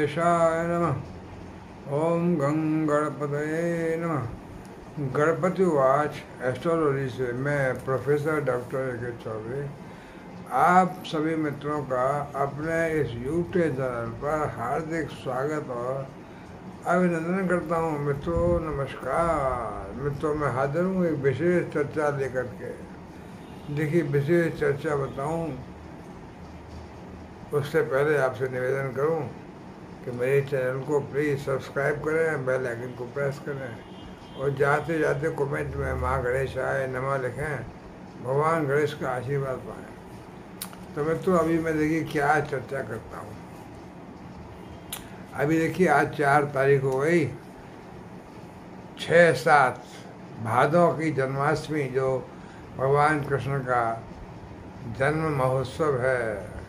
गणेशाय नमः। ओम गं गणपतये नमः। गणपति वाच एस्ट्रोलॉजी से मैं प्रोफेसर डॉक्टर ए के चौधरी। आप सभी मित्रों का अपने इस यूट्यूब चैनल पर हार्दिक स्वागत और अभिनंदन करता हूँ। मित्रों, नमस्कार। मित्रों, मैं हाजिर हूँ एक विशेष चर्चा लेकर के। देखिए, विशेष चर्चा बताऊँ, उससे पहले आपसे निवेदन करूँ कि मेरे चैनल को प्लीज़ सब्सक्राइब करें बेल आइकन को प्रेस करें। और जाते जाते कमेंट में माँ गणेश आए, नमा लिखें, भगवान गणेश का आशीर्वाद पाएँ। तो मैं तो अभी मैं देखिए क्या चर्चा करता हूँ। अभी देखिए आज चार तारीख हो गई। छः सात भादों की जन्माष्टमी, जो भगवान कृष्ण का जन्म महोत्सव है।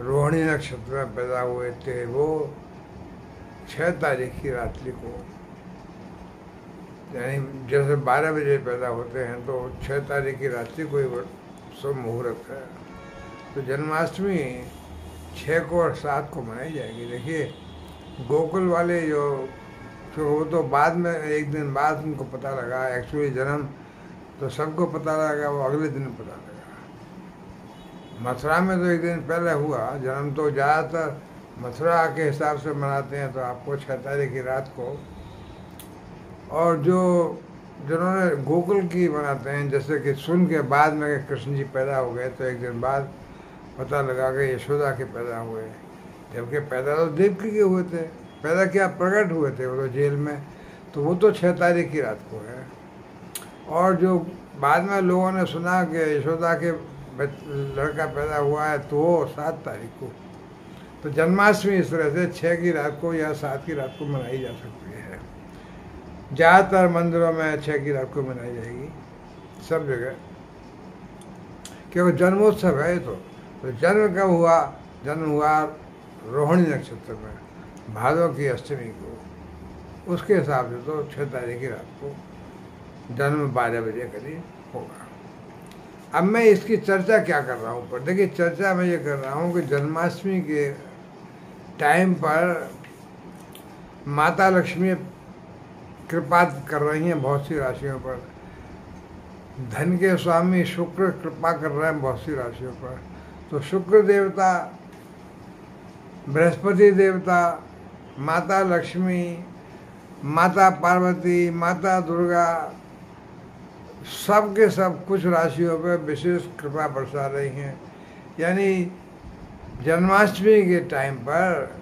रोहिणी नक्षत्र में पैदा हुए थे, वो छः तारीख की रात्रि को, यानी जैसे बारह बजे पैदा होते हैं तो छः तारीख की रात्रि को ही शुभ मुहूर्त है। तो जन्माष्टमी छः को और सात को मनाई जाएगी। देखिए, गोकुल वाले जो तो वो तो बाद में, एक दिन बाद उनको पता लगा एक्चुअली जन्म तो सबको पता लगा, वो अगले दिन पता लगा। मथुरा में तो एक दिन पहले हुआ, जन्म तो ज़्यादातर मथुरा के हिसाब से मनाते हैं तो आपको छः तारीख की रात को। और जो, जिन्होंने गोकुल की मनाते हैं, जैसे कि सुन के बाद में कृष्ण जी पैदा हो गए तो एक दिन बाद पता लगा कि यशोदा के पैदा हुए। जबकि पैदा तो देवकी के हुए थे। पैदा क्या? प्रकट हुए थे वो तो जेल में। तो वो तो छः तारीख की रात को है। और जो बाद में लोगों ने सुना कि यशोदा के लड़का पैदा हुआ है तो सात तारीख को। तो जन्माष्टमी इस तरह से छः की रात को या सात की रात को मनाई जा सकती है। ज़्यादातर मंदिरों में छः की रात को मनाई जाएगी सब जगह। क्योंकि जन्मोत्सव है तो, तो जन्म कब हुआ? जन्म हुआ रोहिणी नक्षत्र में भादों की अष्टमी को। उसके हिसाब से तो छः तारीख की रात को जन्म बारह बजे करीब होगा। अब मैं इसकी चर्चा क्या कर रहा हूँ? पर देखिए, चर्चा मैं ये कर रहा हूँ कि जन्माष्टमी के टाइम पर माता लक्ष्मी कृपा कर रही हैं बहुत सी राशियों पर। धन के स्वामी शुक्र कृपा कर रहे हैं बहुत सी राशियों पर। तो शुक्र देवता, बृहस्पति देवता, माता लक्ष्मी, माता पार्वती, माता दुर्गा सब के सब कुछ राशियों पर विशेष कृपा बरसा रही हैं। यानी जन्माष्टमी के टाइम पर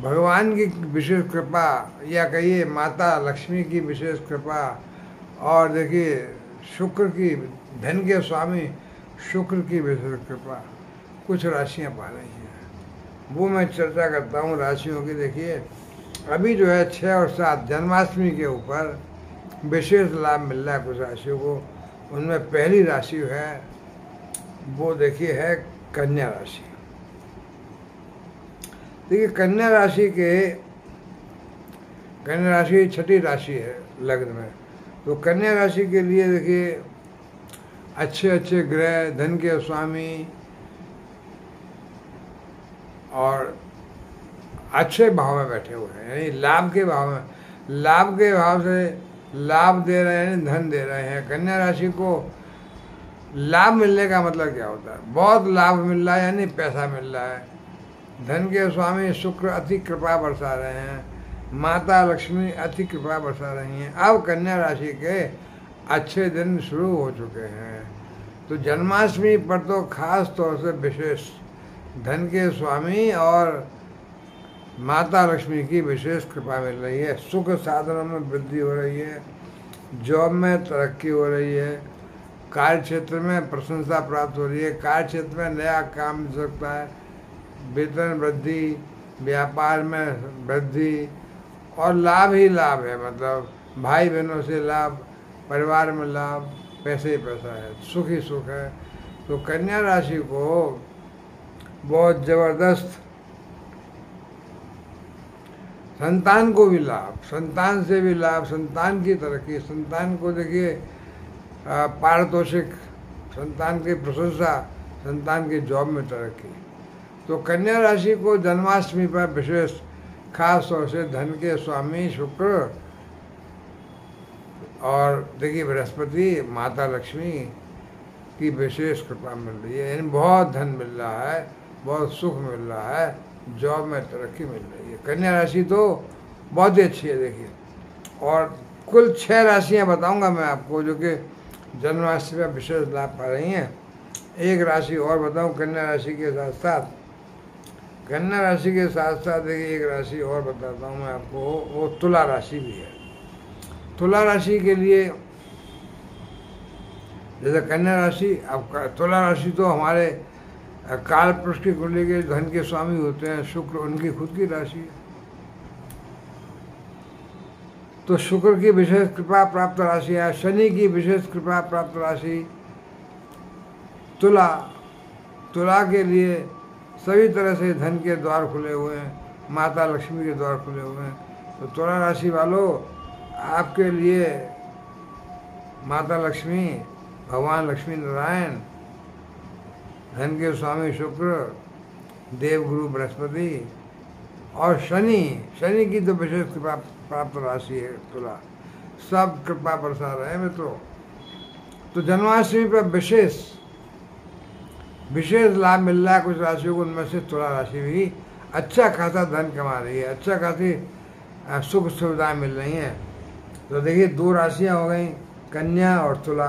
भगवान की विशेष कृपा, या कहिए माता लक्ष्मी की विशेष कृपा, और देखिए शुक्र की, धन के स्वामी शुक्र की विशेष कृपा, कुछ राशियाँ पा रही हैं। वो मैं चर्चा करता हूँ राशियों की, देखिए। अभी जो है छः और सात जन्माष्टमी के ऊपर विशेष लाभ मिल रहा है कुछ राशियों को। उनमें पहली राशि है, वो देखिए है कन्या राशि। देखिए, कन्या राशि के, कन्या राशि छठी राशि है लग्न में। तो कन्या राशि के लिए देखिए अच्छे अच्छे ग्रह, धन के स्वामी और अच्छे भाव में बैठे हुए हैं। यानी लाभ के भाव में, लाभ के भाव से लाभ दे रहे हैं, धन दे रहे हैं। कन्या राशि को लाभ मिलने का मतलब क्या होता है? बहुत लाभ मिल रहा है, यानी पैसा मिल रहा है। धन के स्वामी शुक्र अति कृपा बरसा रहे हैं। माता लक्ष्मी अति कृपा बरसा रही हैं। अब कन्या राशि के अच्छे दिन शुरू हो चुके हैं। तो जन्माष्टमी पर तो खास तौर से विशेष धन के स्वामी और माता लक्ष्मी की विशेष कृपा मिल रही है। सुख साधनों में वृद्धि हो रही है। जॉब में तरक्की हो रही है। कार्य क्षेत्र में प्रशंसा प्राप्त हो रही है। कार्य क्षेत्र में नया काम मिल सकता है। वेतन वृद्धि, व्यापार में वृद्धि और लाभ ही लाभ है। मतलब भाई बहनों से लाभ, परिवार में लाभ, पैसे ही पैसा है। सुख ही सुख है। तो कन्या राशि को बहुत ज़बरदस्त संतान को भी लाभ, संतान से भी लाभ, संतान की तरक्की, संतान को देखिए पारितोषिक, संतान की प्रशंसा, संतान की जॉब में तरक्की। तो कन्या राशि को जन्माष्टमी पर विशेष खास तौर से धन के स्वामी शुक्र और देखिए बृहस्पति, माता लक्ष्मी की विशेष कृपा मिल रही है। यानी बहुत धन मिल रहा है, बहुत सुख मिल रहा है। जॉब में तरक्की मिल रही है। कन्या राशि तो बहुत ही अच्छी है, देखिए। और कुल छह राशियाँ बताऊँगा मैं आपको, जो कि जन्माष्टमी में विशेष लाभ पा रही हैं। एक राशि और बताऊँ कन्या राशि के साथ साथ। कन्या राशि के साथ साथ देखिए, एक राशि और बताता हूँ मैं आपको, वो तुला राशि भी है। तुला राशि के लिए, जैसे कन्या राशि अब तुला राशि तो हमारे काल पुरुष की कुंडली के धन के स्वामी होते हैं, शुक्र उनकी खुद की राशि है। तो शुक्र की विशेष कृपा प्राप्त राशि है शनि की विशेष कृपा प्राप्त राशि, तुला तुला के लिए सभी तरह से धन के द्वार खुले हुए हैं, माता लक्ष्मी के द्वार खुले हुए हैं। तो तुला राशि वालों, आपके लिए माता लक्ष्मी, भगवान लक्ष्मी नारायण धन के स्वामी शुक्र देव गुरु बृहस्पति और शनि। शनि की तो विशेष कृपा प्राप्त राशि है तुला। सब कृपा बरसा रहे मित्रों। तो जन्माष्टमी पर विशेष विशेष लाभ मिल रहा है कुछ राशियों को, उनमें से तुला राशि भी। अच्छा खासा धन कमा रही है। अच्छा खासी सुख सुविधाएँ मिल रही हैं। तो देखिए, दो राशियाँ हो गई, कन्या और तुला।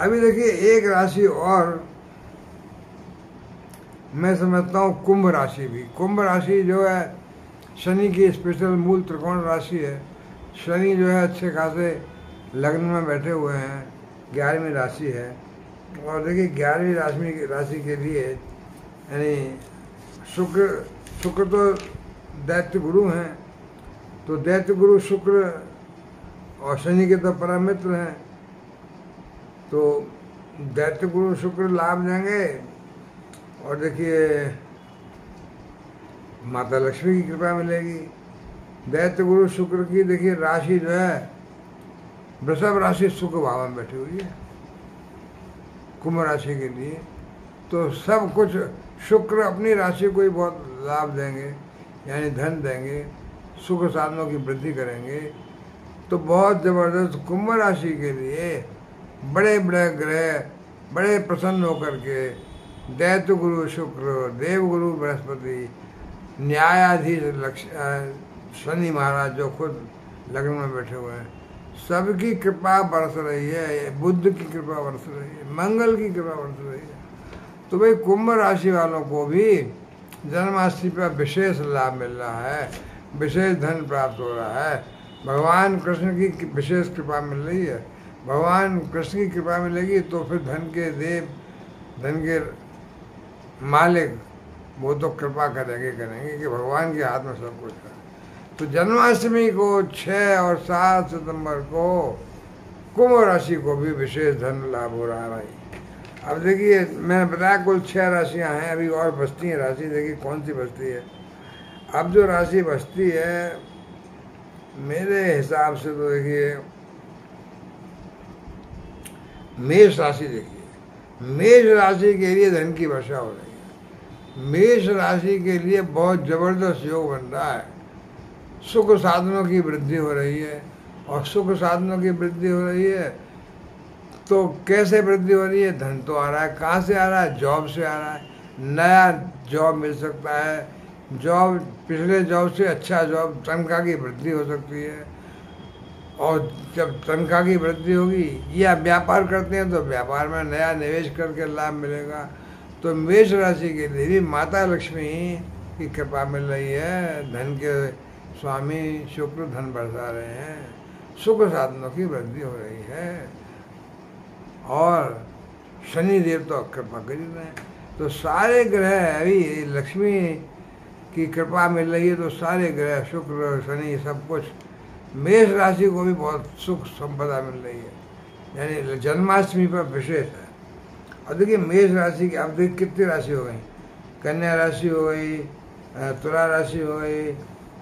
अभी देखिए, एक राशि और मैं समझता हूँ कुंभ राशि भी। कुंभ राशि जो है, शनि की स्पेशल मूल त्रिकोण राशि है। शनि जो है, अच्छे खासे लग्न में बैठे हुए हैं, ग्यारहवीं राशि है। और देखिए, ग्यारहवीं राशि राशि के लिए, यानी शुक्र शुक्र तो दैत्य गुरु हैं तो दैत्य गुरु शुक्र और शनि के तो परम मित्र हैं। तो दैत्य गुरु शुक्र लाभ देंगे और देखिए, माता लक्ष्मी की कृपा मिलेगी। दैत्य गुरु शुक्र की देखिए, राशि जो है, वृषभ राशि सुख भाव में बैठी हुई है, कुंभ राशि के लिए। तो सब कुछ, शुक्र अपनी राशि को ही बहुत लाभ देंगे, यानी धन देंगे, सुख साधनों की वृद्धि करेंगे। तो बहुत ज़बरदस्त कुंभ राशि के लिए बड़े बड़े ग्रह, बड़े प्रसन्न होकर के दैत्य गुरु शुक्र, देव गुरु बृहस्पति, न्यायाधीश लक्ष्य शनि महाराज जो खुद लग्न में बैठे हुए हैं, सबकी कृपा बरस रही है बुद्ध की कृपा बरस रही है, मंगल की कृपा बरस रही है। तो भाई कुंभ राशि वालों को भी जन्माष्टमी पर विशेष लाभ मिल रहा है, विशेष धन प्राप्त हो रहा है, भगवान कृष्ण की विशेष कृपा मिल रही है। भगवान कृष्ण की कृपा मिलेगी तो फिर धन के देव, धन के मालिक, वो तो कृपा करेंगे करेंगे कि भगवान के हाथ में सब कुछ है। तो जन्माष्टमी को छः और सात सितंबर को कुंभ राशि को भी विशेष धन लाभ हो रहा है भाई। अब देखिए, मैंने बताया कुल छह राशियाँ हैं, अभी और बचती हैं राशि, देखिए कौन सी बचती है। अब जो राशि बचती है, मेरे हिसाब से तो देखिए मेष राशि देखिए। मेष राशि के लिए धन की वर्षा हो रही है। मेष राशि के लिए बहुत ज़बरदस्त योग बन रहा है। सुख साधनों की वृद्धि हो रही है और सुख साधनों की वृद्धि हो रही है तो कैसे वृद्धि हो रही है? धन तो आ रहा है। कहाँ से आ रहा है? जॉब से आ रहा है। नया जॉब मिल सकता है। जॉब, पिछले जॉब से अच्छा जॉब, तनख्वाह की वृद्धि हो सकती है। और जब तनख्वाह की वृद्धि होगी, या व्यापार करते हैं तो व्यापार में नया निवेश करके लाभ मिलेगा। तो मेष राशि के लिए भी माता लक्ष्मी की कृपा मिल रही है। धन के स्वामी शुक्र धन बरसा रहे हैं। सुख साधनों की वृद्धि हो रही है। और शनि देव तो कृपा कर रहे हैं। तो सारे ग्रह, अभी लक्ष्मी की कृपा मिल रही है तो सारे ग्रह, शुक्र, शनि सब कुछ मेष राशि को भी बहुत सुख संपदा मिल रही है। यानी जन्माष्टमी पर विशेष है। और देखिए, मेष राशि की अब देखिए कितनी राशि हो गई। कन्या राशि हो गई तुला राशि हो गई,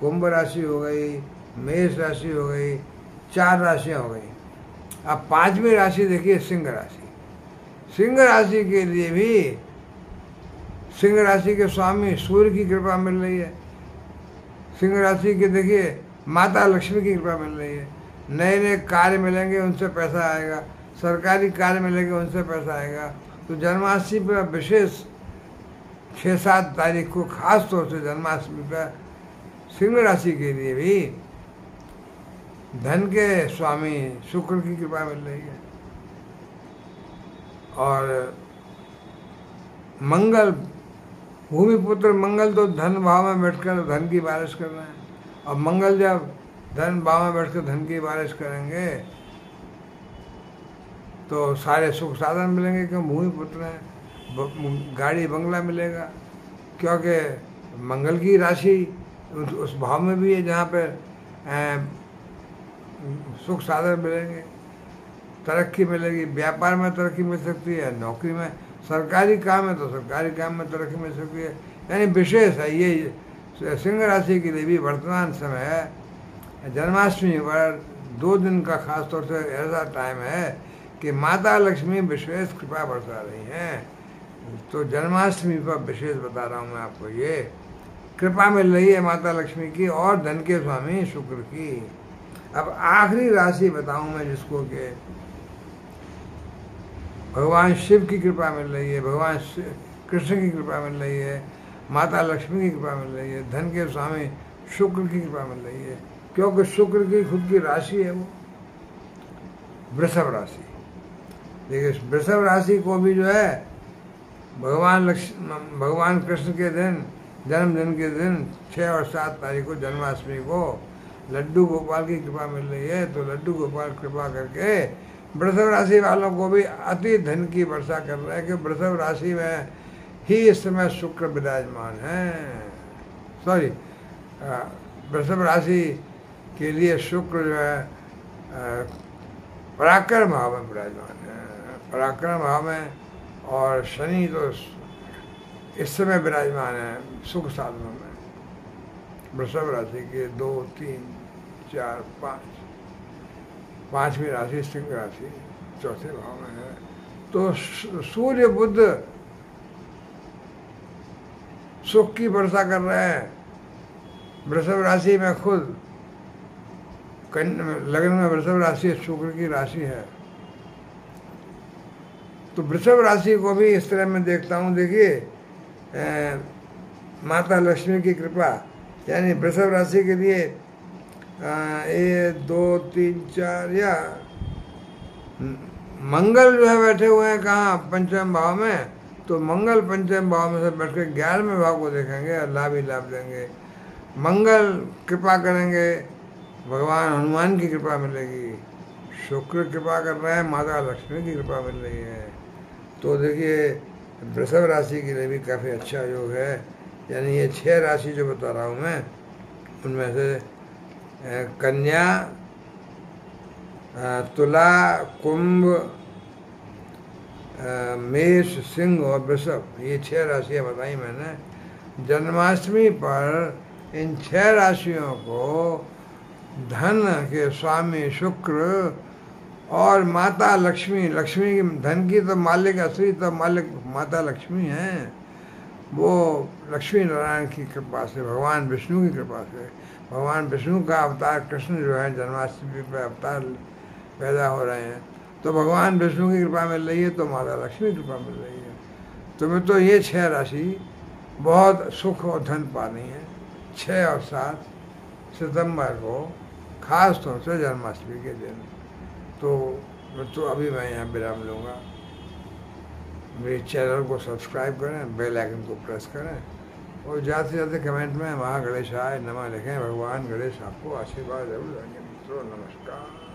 कुंभ राशि हो गई, मेष राशि हो गई, चार राशियाँ हो गई। अब पांचवी राशि देखिए, सिंह राशि। सिंह राशि के लिए भी सिंह राशि के स्वामी सूर्य की कृपा मिल रही है। सिंह राशि के, देखिए माता लक्ष्मी की कृपा मिल रही है। नए नए कार्य मिलेंगे, उनसे पैसा आएगा। सरकारी कार्य मिलेंगे, उनसे पैसा आएगा। तो जन्माष्टमी पर विशेष छः सात तारीख को खास तौर से जन्माष्टमी पर सिंह राशि के लिए भी धन के स्वामी शुक्र की कृपा मिल रही है। और मंगल, भूमिपुत्र मंगल तो धन भाव में बैठकर धन की बारिश कर रहे हैं। और मंगल जब धन भाव बैठ कर धन की बारिश करेंगे तो सारे सुख साधन मिलेंगे, क्यों भूमिपुत्र हैं गाड़ी बंगला मिलेगा। क्योंकि मंगल की राशि उस भाव में भी है जहाँ पर सुख साधन मिलेंगे। तरक्की मिलेगी। व्यापार में तरक्की मिल सकती है, नौकरी में सरकारी काम है तो सरकारी काम में तरक्की मिल सकती है। यानी विशेष है ये सिंह राशि के लिए भी वर्तमान समय जन्माष्टमी पर दो दिन का खास तौर से ऐसा टाइम है कि माता लक्ष्मी विशेष कृपा बरसा रही हैं। तो जन्माष्टमी पर विशेष बता रहा हूँ मैं आपको ये। कृपा मिल रही है माता लक्ष्मी की और धन के स्वामी शुक्र की। अब आखिरी राशि बताऊँ मैं जिसको के भगवान शिव की कृपा मिल रही है, भगवान कृष्ण की कृपा मिल रही है माता लक्ष्मी की कृपा मिल रही है, धन के स्वामी शुक्र की कृपा मिल रही है, क्योंकि शुक्र की खुद की राशि है वो, वृषभ राशि। देखिए वृषभ राशि को भी जो है, भगवान लक्ष्मी, भगवान कृष्ण के दिन, जन्मदिन के दिन छः और सात तारीख को जन्माष्टमी को लड्डू गोपाल की कृपा मिल रही है तो लड्डू गोपाल कृपा करके वृषभ राशि वालों को भी अति धन की वर्षा कर रहे हैं, कि वृषभ राशि में ही इस समय शुक्र विराजमान है। सॉरी वृषभ राशि के लिए शुक्र जो है पराक्रम भाव में विराजमान है। पराक्रम भाव में और शनि तो इस समय विराजमान है, सुख साधनों में। वृषभ राशि के दो, तीन, चार, पाँच, पांचवी राशि, सिंह राशि चौथे भाव में है। तो सूर्य बुद्ध सुख की वर्षा कर रहे हैं। वृषभ राशि में खुद लग्न में वृषभ राशि शुक्र की राशि है। तो वृषभ राशि को भी इस तरह मैं देखता हूँ, देखिए माता लक्ष्मी की कृपा, यानी वृषभ राशि के लिए एक दो, तीन, चार, या मंगल जो है बैठे हुए हैं कहाँ, पंचम भाव में तो मंगल पंचम भाव में से बैठ के ग्यारहवें भाव को देखेंगे और लाभ ही लाभ देंगे मंगल कृपा करेंगे, भगवान हनुमान की कृपा मिलेगी, शुक्र कृपा कर रहे हैं, माता लक्ष्मी की कृपा मिल रही है। तो देखिए, वृषभ राशि के लिए भी काफ़ी अच्छा योग है। यानी ये छह राशि जो बता रहा हूँ मैं, उनमें से कन्या तुला, कुंभ मेष सिंह और वृषभ, ये छह राशियाँ बताई मैंने, जन्माष्टमी पर इन छह राशियों को धन के स्वामी शुक्र और माता लक्ष्मी लक्ष्मी की धन की तो मालिक असली तो मालिक माता लक्ष्मी हैं। वो लक्ष्मी नारायण की कृपा से, भगवान विष्णु की कृपा से, भगवान विष्णु का अवतार कृष्ण जो है, जन्माष्टमी पर अवतार पैदा हो रहे हैं। तो भगवान विष्णु की कृपा मिल रही है तो माता लक्ष्मी की कृपा मिल रही है। तुम्हें तो ये छह राशि बहुत सुख और धन पानी है। छः और सात सितंबर को, खास तौर से जन्माष्टमी के दिन। तो तो अभी मैं यहाँ विराम लूँगा। मेरे चैनल को सब्सक्राइब करें, बेल आइकन को प्रेस करें और जाते जाते कमेंट में महा गणेश आए नमा लिखें। भगवान गणेश आपको आशीर्वाद ज़रूर देंगे। मित्रों, नमस्कार।